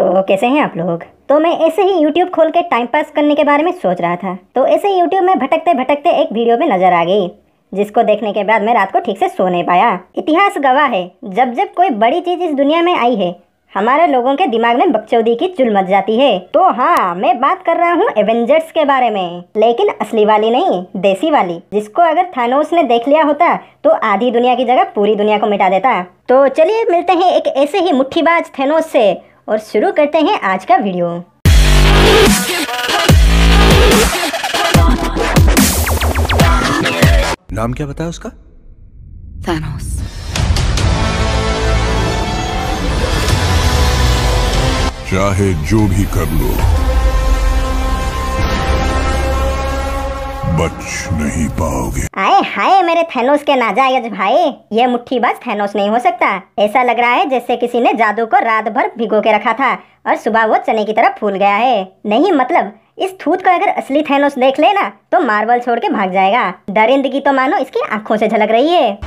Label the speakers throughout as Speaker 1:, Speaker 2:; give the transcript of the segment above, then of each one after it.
Speaker 1: तो कैसे हैं आप लोग? तो मैं ऐसे ही YouTube खोल के टाइम पास करने के बारे में सोच रहा था। तो ऐसे ही YouTube में भटकते भटकते एक वीडियो में नज़र आ गई, जिसको देखने के बाद मैं रात को ठीक से सो नहीं पाया। इतिहास गवाह है, जब जब कोई बड़ी चीज़ इस दुनिया में आई है, हमारे लोगों के दिमाग में बकचोदी की चुल मच जाती है। तो हाँ मैं बात कर रहा हूँ एवेंजर्स के बारे में, लेकिन असली वाली नहीं, देसी वाली, जिसको अगर थानोस ने देख लिया होता तो आधी दुनिया की जगह पूरी दुनिया को मिटा देता। तो चलिए मिलते हैं एक ऐसे ही मुट्ठीबाज थेनोस से और शुरू करते हैं आज का वीडियो।
Speaker 2: नाम क्या बताया उसका?
Speaker 3: Thanos.
Speaker 4: चाहे जो भी कर लो। बच नहीं पाओगे।
Speaker 1: आए हाय मेरे थैनोस के नाजायज भाई। ये मुट्ठीबाज थैनोस नहीं हो सकता। ऐसा लग रहा है जैसे किसी ने जादू को रात भर भिगो के रखा था और सुबह वो चने की तरह फूल गया है। नहीं मतलब इस थूत को अगर असली थैनोस देख लेना तो मार्बल छोड़ के भाग जाएगा। दरिंदगी तो मानो इसकी आँखों से झलक रही है।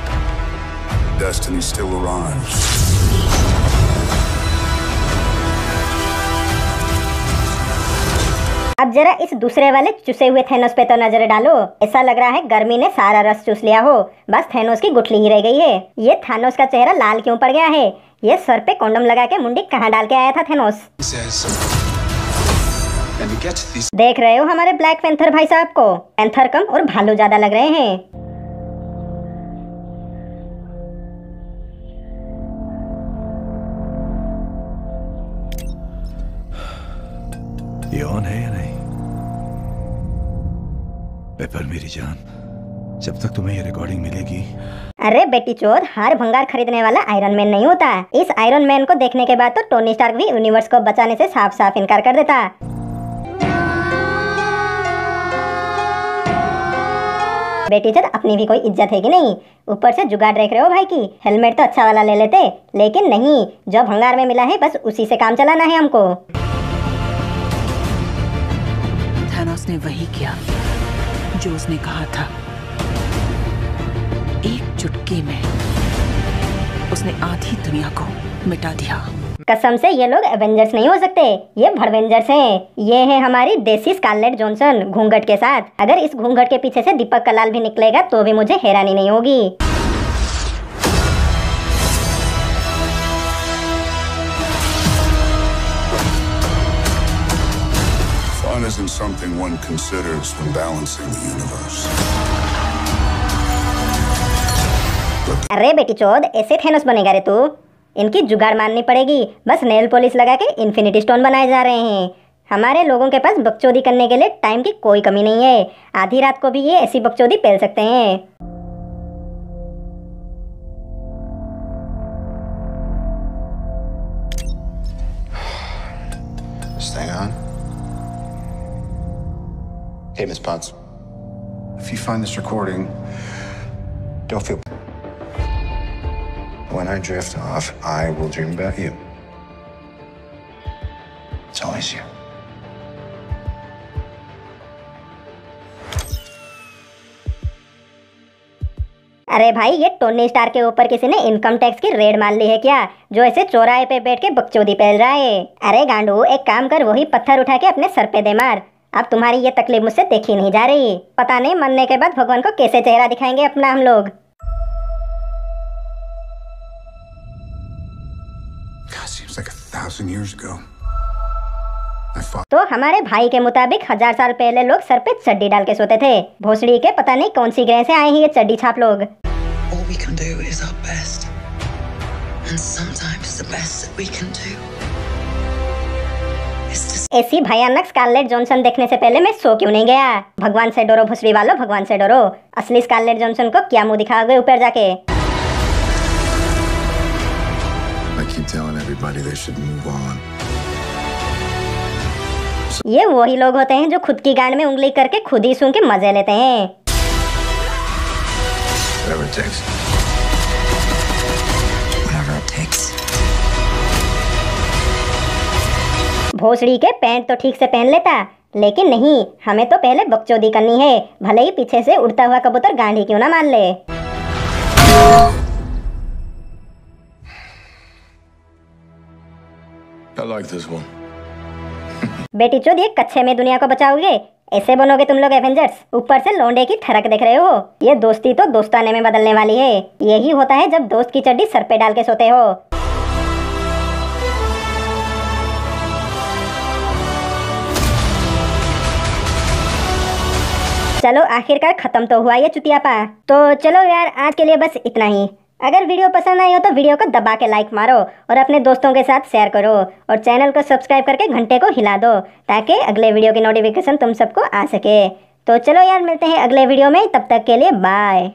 Speaker 1: अब जरा इस दूसरे वाले चुसे हुए थैनोस पे तो नज़र डालो। ऐसा लग रहा है गर्मी ने सारा रस चूस लिया हो। बस थैनोस की गुठली ही रह गई है। ये थानोस का चेहरा लाल क्यों पड़ गया है? ये सर पे कॉन्डम लगा के मुंडी कहाँ डाल के आया था थैनोस? देख रहे हो हमारे ब्लैक पेंथर भाई साहब को। पेंथर कम और भालू ज़्यादा लग रहे हैं।
Speaker 2: ये ऑन है या नहीं पेपर मेरी जान, जब तक तुम्हें ये रिकॉर्डिंग मिलेगी।
Speaker 1: अरे बेटी चोर, हार भंगार खरीदने वाला आयरन मैन नहीं होता। इस आयरन मैन को देखने के बाद तो टोनी स्टार्क भी यूनिवर्स को बचाने से साफ़ साफ़ इनकार कर देता। बेटी चोर, अपनी भी कोई इज़्ज़त है कि नहीं? ऊपर से जुगाड़ देख रहे हो भाई की। हेलमेट तो अच्छा वाला ले लेते, लेकिन नहीं, जो भंगार में मिला है, बस उसी से काम चलाना है हमको।
Speaker 3: थैनोस ने वही किया, जो उसने कहा था। एक चुटकी में उसने आधी दुनिया को मिटा दिया।
Speaker 1: कसम से ये लोग एवेंजर्स नहीं हो सकते। ये भड़वेंजर्स हैं। ये है हमारी देसी स्कारलेट जॉनसन घूंघट के साथ। अगर इस घूंघट के पीछे से दीपक कलाल भी निकलेगा तो भी मुझे हैरानी नहीं होगी।
Speaker 4: Isn't something one considers when balancing the universe.
Speaker 1: अरे बेटी चौध ऐसे थेनोस बनेगा रे तू। इनकी जुगाड़ माननी पड़ेगी। बस नेल पॉलिश लगा के इन्फिनिटी स्टोन बनाए जा रहे हैं। हमारे लोगों के पास बकचोदी करने के लिए टाइम की कोई कमी नहीं है। आधी रात को भी ये ऐसी बकचोदी पेल सकते हैं।
Speaker 5: Stay on. Hey, Miss Potts. If you find this recording, don't feel. When I drift off, I will dream about you. It's always you.
Speaker 1: अरे भाई ये टोनी स्टार के ऊपर किसी ने इनकम टैक्स की रेड मार ली है क्या जो ऐसे चौराहे पे बैठ के बकचोदी पहल रहा है अरे गांडू एक काम कर वही पत्थर उठा के अपने सर पे दे मार अब तुम्हारी ये तकलीफ़ मुझसे देखी नहीं जा रही। पता नहीं मरने के बाद भगवान को कैसे चेहरा दिखाएँगे अपना हम लोग. तो हमारे भाई के मुताबिक हज़ार साल पहले लोग सर पे चड्डी डाल के सोते थे। भोसड़ी के पता नहीं कौन सी ग्रह से आए हैं ये चड्डी छाप लोग।
Speaker 6: All
Speaker 1: ऐसी भयानक स्कारलेट जॉनसन देखने से पहले मैं सो क्यों नहीं गया? भगवान से डरो भुसड़ी वालों भगवान से डरो। असली स्कारलेट जॉनसन को क्या मुँह दिखाओगे ऊपर जाके. ये वही लोग होते हैं जो खुद की गांड में उंगली करके खुद ही सूंघ के मज़े लेते हैं। भोसड़ी के पैंट तो ठीक से पहन लेता लेकिन नहीं हमें तो पहले बकचोदी करनी है। भले ही पीछे से उड़ता हुआ कबूतर गांधी क्यों ना मान ले।
Speaker 5: I like this one.
Speaker 1: बेटी चोद ये कच्चे में दुनिया को बचाओगे? ऐसे बनोगे तुम लोग एवेंजर्स। ऊपर से लोंडे की थरक देख रहे हो। ये दोस्ती तो दोस्ताने में बदलने वाली है। यही होता है जब दोस्त की चड्डी सर पे डाल के सोते हो। चलो आखिरकार खत्म तो हुआ ये चुतियापा तो चलो यार, आज के लिए बस इतना ही। अगर वीडियो पसंद आई हो तो वीडियो को दबा के लाइक मारो और अपने दोस्तों के साथ शेयर करो और चैनल को सब्सक्राइब करके घंटे को हिला दो ताकि अगले वीडियो की नोटिफिकेशन तुम सबको आ सके। तो चलो यार, मिलते हैं अगले वीडियो में। तब तक के लिए बाय